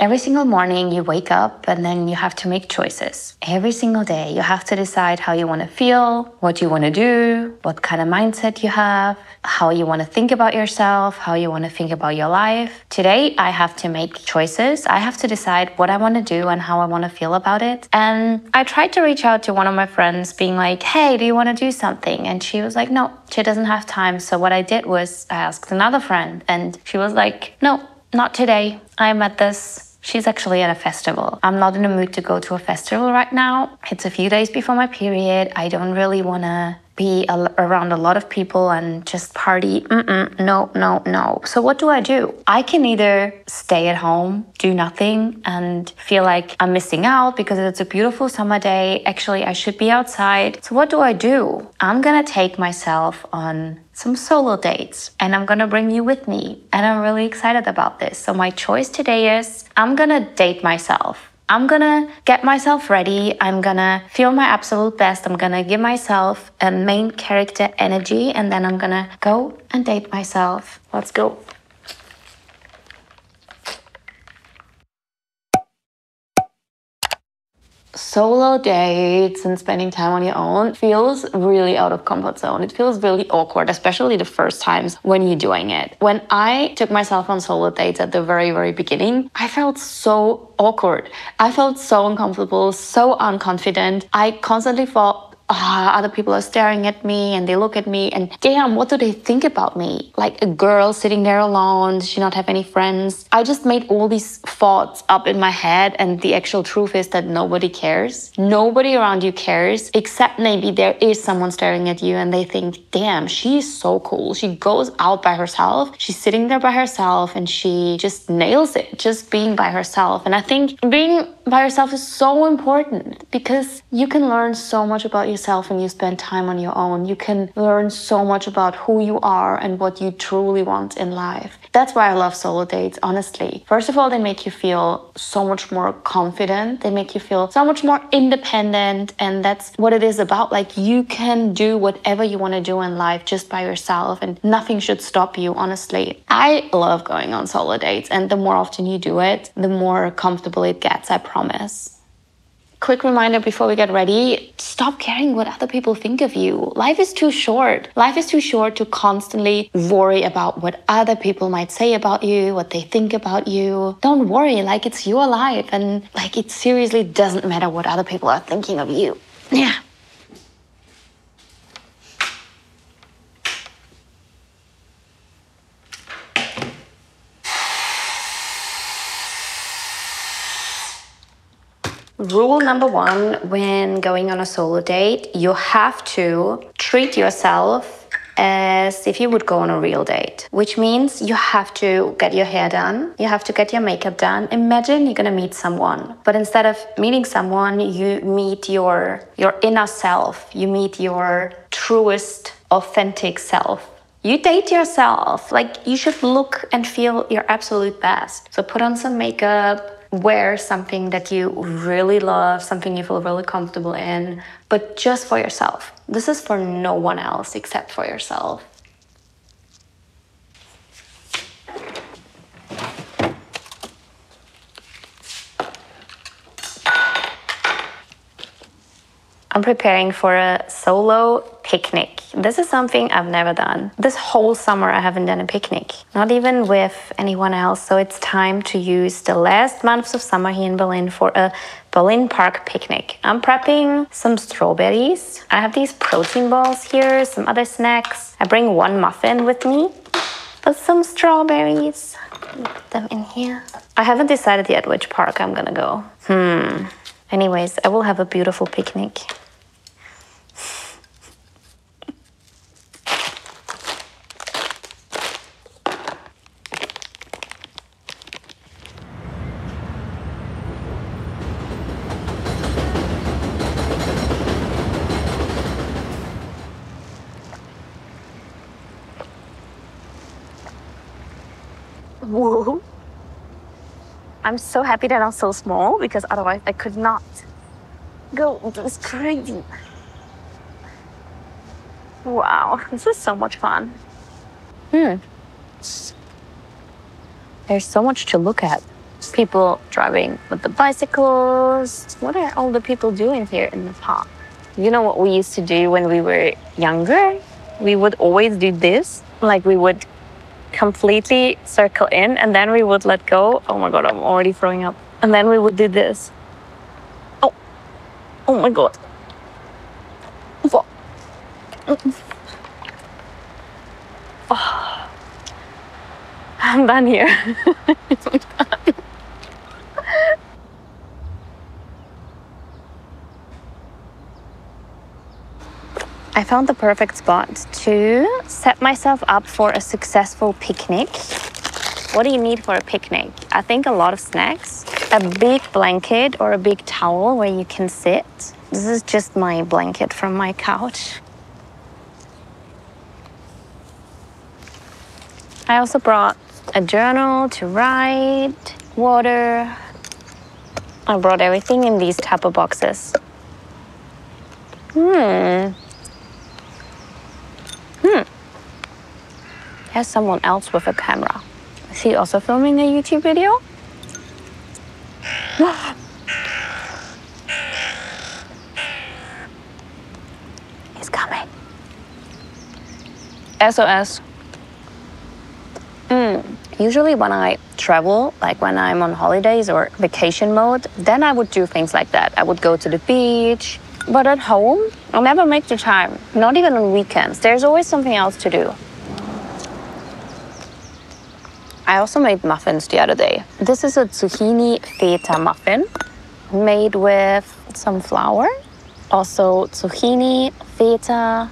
Every single morning you wake up and then you have to make choices. Every single day you have to decide how you want to feel, what you want to do, what kind of mindset you have, how you want to think about yourself, how you want to think about your life. Today I have to make choices. I have to decide what I want to do and how I want to feel about it. And I tried to reach out to one of my friends being like, "Hey, do you want to do something?" And she was like, "No, she doesn't have time." So what I did was I asked another friend and she was like, "No, not today. I'm at this She's actually at a festival. I'm not in the mood to go to a festival right now. It's a few days before my period. I don't really want to be around a lot of people and just party. Mm-mm, no, no, no. So, what do I do? I can either stay at home, do nothing, and feel like I'm missing out because it's a beautiful summer day. Actually, I should be outside. So, what do I do? I'm gonna take myself on some solo dates and I'm gonna bring you with me. And I'm really excited about this. So, my choice today is I'm gonna date myself. I'm gonna get myself ready. I'm gonna feel my absolute best. I'm gonna give myself a main character energy and then I'm gonna go and date myself. Let's go. Solo dates and spending time on your own feels really out of comfort zone. It feels really awkward, especially the first times when you're doing it. When I took myself on solo dates at the very, very beginning, I felt so awkward. I felt so uncomfortable, so unconfident. I constantly thought ah, other people are staring at me and they look at me and damn, what do they think about me? Like a girl sitting there alone, does she not have any friends? I just made all these thoughts up in my head and the actual truth is that nobody cares. Nobody around you cares except maybe there is someone staring at you and they think, damn, she's so cool. She goes out by herself. She's sitting there by herself and she just nails it just being by herself. And I think being by yourself is so important because you can learn so much about yourself when you spend time on your own. You can learn so much about who you are and what you truly want in life. That's why I love solo dates, honestly. First of all, they make you feel so much more confident. They make you feel so much more independent. And that's what it is about. Like, you can do whatever you want to do in life just by yourself, and nothing should stop you, honestly. I love going on solo dates. And the more often you do it, the more comfortable it gets, I promise. Quick reminder before we get ready stop caring what other people think of you. Life is too short. Life is too short to constantly worry about what other people might say about you, what they think about you. Don't worry, like it's your life and like it seriously doesn't matter what other people are thinking of you. Yeah. Rule number one when going on a solo date, you have to treat yourself as if you would go on a real date, which means you have to get your hair done, you have to get your makeup done. Imagine you're gonna meet someone, but instead of meeting someone, you meet your your inner self, you meet your truest, authentic self. You date yourself. Like you should look and feel your absolute best. So put on some makeup, wear something that you really love, something you feel really comfortable in, but just for yourself. This is for no one else except for yourself. I'm preparing for a solo picnic. This is something I've never done. This whole summer, I haven't done a picnic, not even with anyone else. So it's time to use the last months of summer here in Berlin for a Berlin Park picnic. I'm prepping some strawberries. I have these protein balls here, some other snacks. I bring one muffin with me, but some strawberries. Put them in here. I haven't decided yet which park I'm gonna go. Hmm. Anyways, I will have a beautiful picnic. Whoa. I'm so happy that I'm so small because otherwise I could not go. It's crazy. Wow, this is so much fun. Hmm. There's so much to look at. People driving with the bicycles. What are all the people doing here in the park? You know what we used to do when we were younger? We would always do this. Like we would completely circle in and then we would let go. Oh my god, I'm already throwing up. And then we would do this. Oh, oh my god. Oh. I'm done here. I found the perfect spot to set myself up for a successful picnic. What do you need for a picnic? I think a lot of snacks, a big blanket or a big towel where you can sit. This is just my blanket from my couch. I also brought a journal to write, water. I brought everything in these tupper boxes. Hmm. Hmm. There's someone else with a camera. Is he also filming a YouTube video? He's coming. SOS. Mm. Usually, when I travel, like when I'm on holidays or vacation mode, then I would do things like that. I would go to the beach, but at home, I'll never make the time, not even on weekends. There's always something else to do. I also made muffins the other day. This is a zucchini feta muffin made with some flour, also zucchini, feta.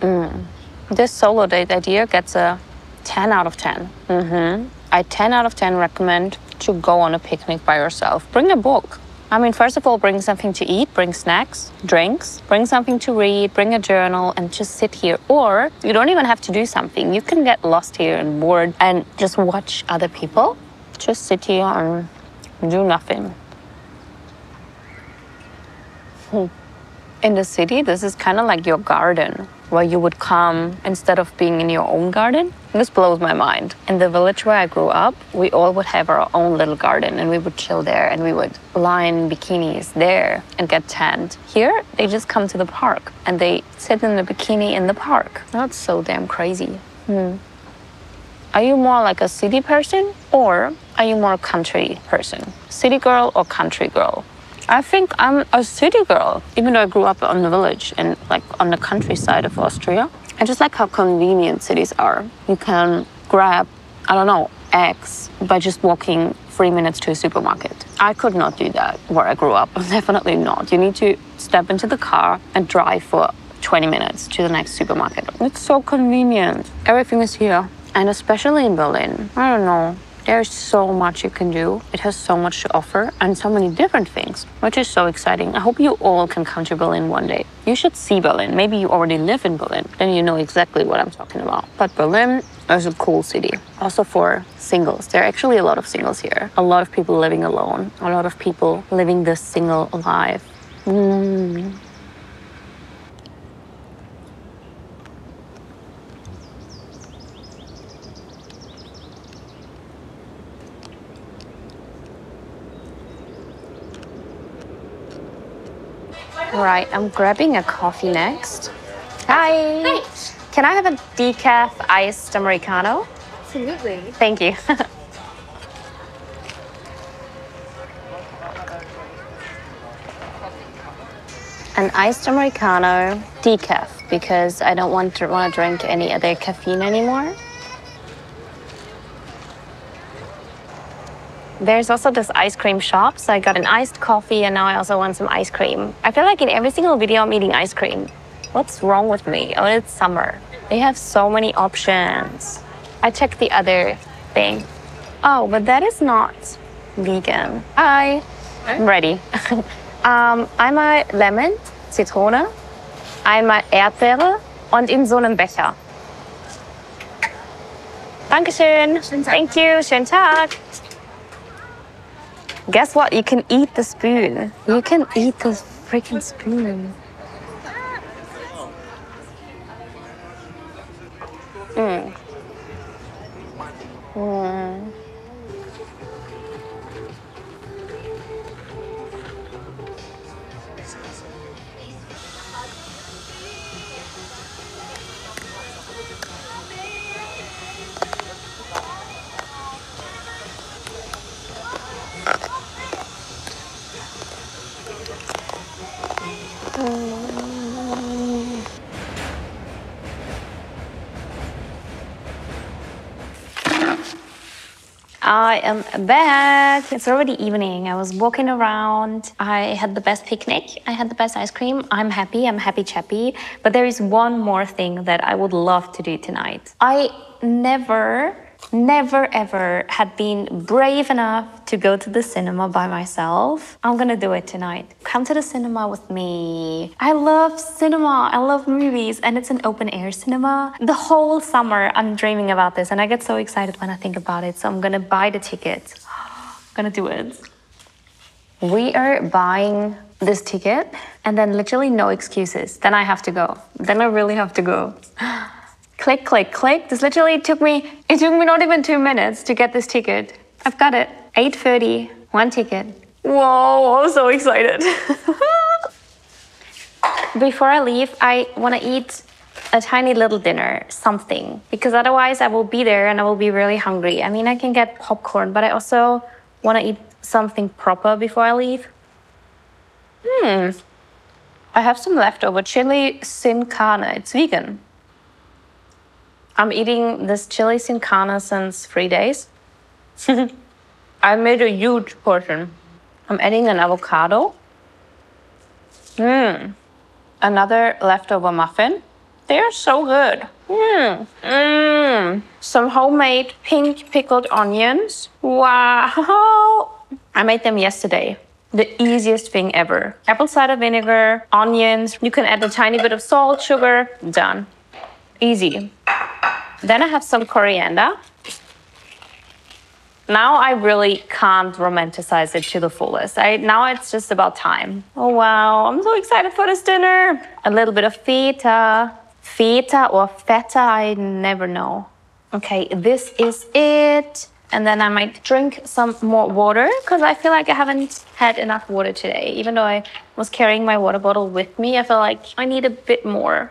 Mm. This solo date idea gets a 10 out of 10. Mm-hmm. I 10 out of 10 recommend to go on a picnic by yourself. Bring a book. I mean, first of all, bring something to eat, bring snacks, drinks, bring something to read, bring a journal, and just sit here. Or you don't even have to do something. You can get lost here and bored and just watch other people. Just sit here and do nothing. Hmm. In the city, this is kind of like your garden where you would come instead of being in your own garden. This blows my mind. In the village where I grew up, we all would have our own little garden and we would chill there and we would lie in bikinis there and get tanned. Here, they just come to the park and they sit in the bikini in the park. That's so damn crazy. Hmm. Are you more like a city person or are you more a country person? City girl or country girl? I think I'm a city girl, even though I grew up on the village and like on the countryside of Austria. I just like how convenient cities are. You can grab, I don't know, eggs by just walking three minutes to a supermarket. I could not do that where I grew up. Definitely not. You need to step into the car and drive for 20 minutes to the next supermarket. It's so convenient. Everything is here. And especially in Berlin. I don't know. There's so much you can do. It has so much to offer and so many different things, which is so exciting. I hope you all can come to Berlin one day. You should see Berlin. Maybe you already live in Berlin. Then you know exactly what I'm talking about. But Berlin is a cool city. Also for singles. There are actually a lot of singles here. A lot of people living alone. A lot of people living this single life. Mm. Right, I'm grabbing a coffee next. Hi. Hi. Can I have a decaf iced Americano? Absolutely. Thank you. An iced Americano decaf because I don't want to want to drink any other caffeine anymore. There's also this ice cream shop, so I got an iced coffee and now I also want some ice cream. I feel like in every single video I'm eating ice cream. What's wrong with me? Oh, it's summer. They have so many options. I checked the other thing. Oh, but that is not vegan. Hi. I'm ready. um, einmal Lemon, Zitrone, einmal Erdbeere und in so einem Becher. Dankeschön. Thank you. Schönen Tag. Guess what? You can eat the spoon. You can eat the freaking spoon. Mm. I am back. It's already evening. I was walking around. I had the best picnic. I had the best ice cream. I'm happy. I'm happy chappy. But there is one more thing that I would love to do tonight. I never never ever had been brave enough to go to the cinema by myself. I'm gonna do it tonight. Come to the cinema with me. I love cinema, I love movies, and it's an open air cinema. The whole summer, I'm dreaming about this, and I get so excited when I think about it. So I'm gonna buy the ticket. I'm gonna do it. We are buying this ticket, and then literally no excuses. Then I have to go. Then I really have to go click, click, click. This literally took me, it took me not even two minutes to get this ticket. I've got it. 8.30, one ticket. Whoa, I'm so excited. Before I leave, I want to eat a tiny little dinner, something, because otherwise I will be there and I will be really hungry. I mean, I can get popcorn, but I also want to eat something proper before I leave. Hmm. I have some leftover chili sin carne. It's vegan. I'm eating this chili sin carne since three days. I made a huge portion. I'm adding an avocado. Mmm. Another leftover muffin. They're so good. Mmm. Mmm. Some homemade pink pickled onions. Wow. I made them yesterday. The easiest thing ever. Apple cider vinegar, onions. You can add a tiny bit of salt, sugar. Done. Easy. Then I have some coriander. Now I really can't romanticize it to the fullest. I, now it's just about time. Oh wow, I'm so excited for this dinner. A little bit of feta. Feta or feta, I never know. Okay, this is it. And then I might drink some more water because I feel like I haven't had enough water today. Even though I was carrying my water bottle with me, I feel like I need a bit more.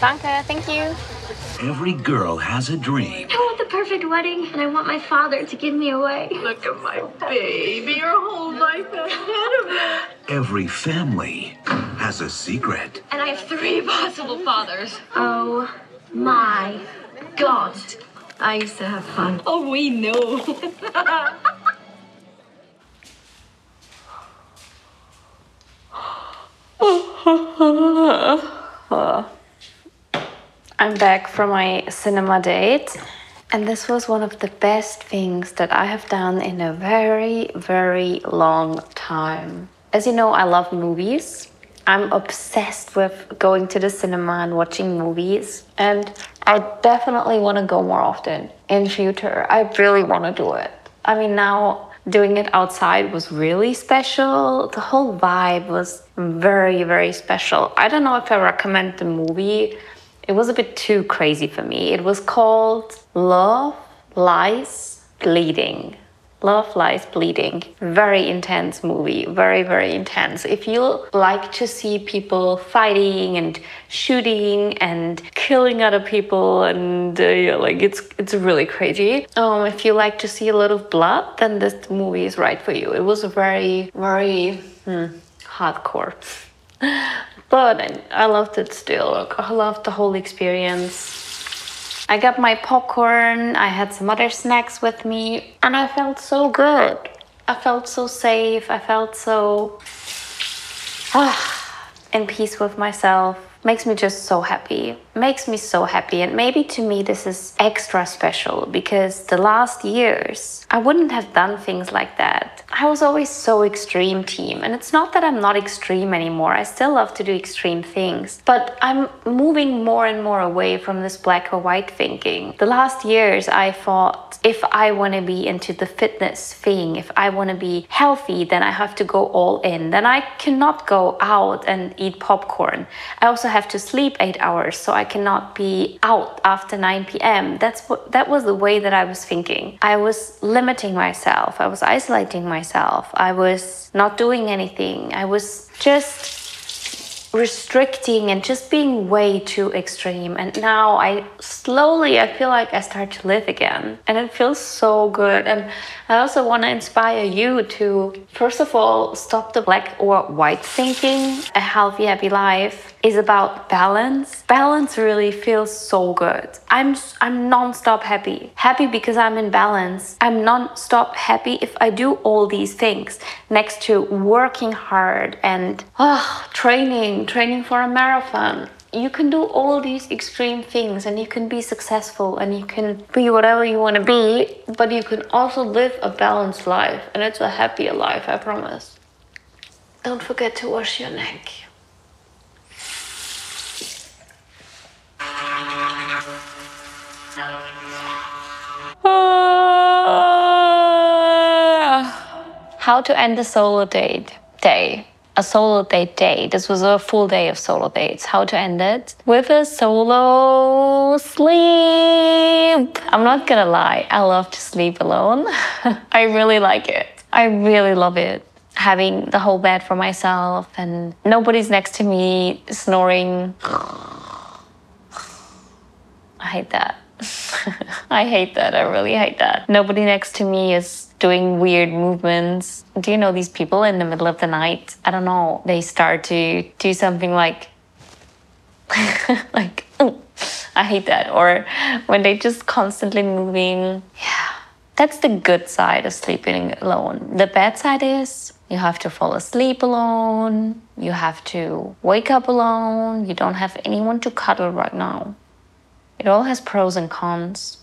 Danke, thank you. Every girl has a dream. I want the perfect wedding, and I want my father to give me away. Look at my baby. Your whole life ahead of me. Every family has a secret. And I have three possible fathers. Oh my god. I used to have fun. Oh, we know. Back from my cinema date, and this was one of the best things that I have done in a very, very long time. As you know, I love movies. I'm obsessed with going to the cinema and watching movies, and I definitely want to go more often in future. I really want to do it. I mean, now doing it outside was really special. The whole vibe was very, very special. I don't know if I recommend the movie. It was a bit too crazy for me. It was called Love Lies Bleeding. Love Lies Bleeding. Very intense movie. Very, very intense. If you like to see people fighting and shooting and killing other people and uh, yeah, like it's it's really crazy. Um, if you like to see a lot of blood, then this movie is right for you. It was very, very hmm, hardcore. but I, I loved it still. I loved the whole experience. I got my popcorn, I had some other snacks with me, and I felt so good. I felt so safe, I felt so ah, in peace with myself. Makes me just so happy. Makes me so happy. And maybe to me, this is extra special because the last years, I wouldn't have done things like that. I was always so extreme team. And it's not that I'm not extreme anymore. I still love to do extreme things. But I'm moving more and more away from this black or white thinking. The last years, I thought if I want to be into the fitness thing, if I want to be healthy, then I have to go all in. Then I cannot go out and eat popcorn. I also have to sleep eight hours, so I cannot be out after 9 p.m. That's what that was the way that I was thinking. I was limiting myself. I was isolating myself. I was not doing anything. I was just restricting and just being way too extreme and now i slowly i feel like i start to live again and it feels so good and i also want to inspire you to first of all stop the black or white thinking a healthy happy life is about balance. Balance really feels so good. I'm I'm non-stop happy. Happy because I'm in balance. I'm non-stop happy if I do all these things next to working hard and oh, training, training for a marathon. You can do all these extreme things and you can be successful and you can be whatever you want to be, but you can also live a balanced life and it's a happier life, I promise. Don't forget to wash your neck. Ah. How to end a solo date day. A solo date day. This was a full day of solo dates. How to end it? With a solo sleep. I'm not gonna lie, I love to sleep alone. I really like it. I really love it having the whole bed for myself and nobody's next to me snoring. I hate that. I hate that. I really hate that. Nobody next to me is doing weird movements. Do you know these people in the middle of the night? I don't know. They start to do something like, like, I hate that. Or when they just constantly moving. Yeah. That's the good side of sleeping alone. The bad side is you have to fall asleep alone. You have to wake up alone. You don't have anyone to cuddle right now. It all has pros and cons.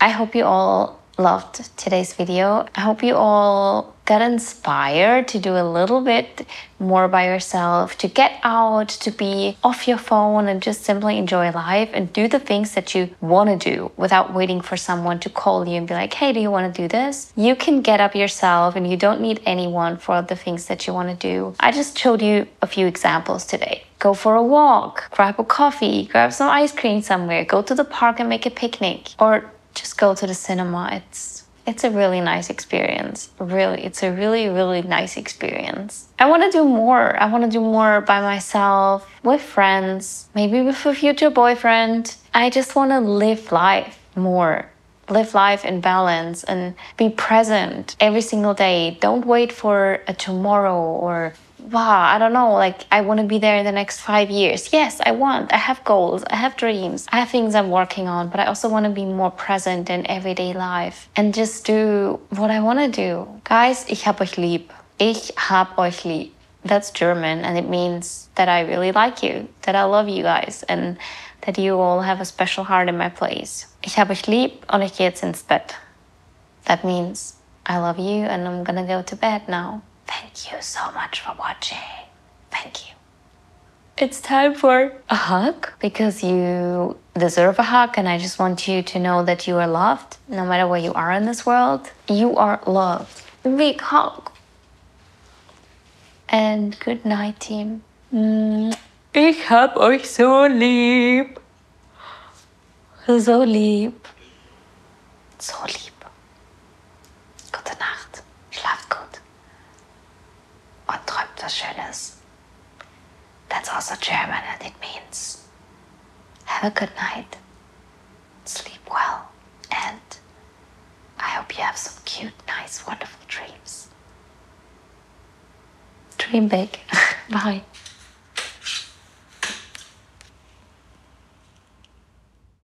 I hope you all loved today's video. I hope you all got inspired to do a little bit more by yourself, to get out, to be off your phone and just simply enjoy life and do the things that you want to do without waiting for someone to call you and be like, hey, do you want to do this? You can get up yourself and you don't need anyone for the things that you want to do. I just showed you a few examples today go for a walk, grab a coffee, grab some ice cream somewhere, go to the park and make a picnic, or just go to the cinema. It's it's a really nice experience. Really, it's a really really nice experience. I want to do more. I want to do more by myself, with friends, maybe with a future boyfriend. I just want to live life more. Live life in balance and be present every single day. Don't wait for a tomorrow or wow, I don't know, like I want to be there in the next five years. Yes, I want. I have goals. I have dreams. I have things I'm working on, but I also want to be more present in everyday life and just do what I want to do. Guys, ich hab euch lieb. Ich hab euch lieb. That's German and it means that I really like you, that I love you guys and that you all have a special heart in my place. Ich hab euch lieb und ich gehe jetzt ins Bett. That means I love you and I'm gonna go to bed now. Thank you so much for watching. Thank you. It's time for a hug because you deserve a hug, and I just want you to know that you are loved no matter where you are in this world. You are loved. Big hug. And good night, team. Mm, ich hab euch so lieb. So lieb. So lieb. Gute Nacht. Schlaft gut. Und träumt was Schönes. That's also German and it means have a good night, sleep well, and I hope you have some cute, nice, wonderful dreams. Dream big. Bye.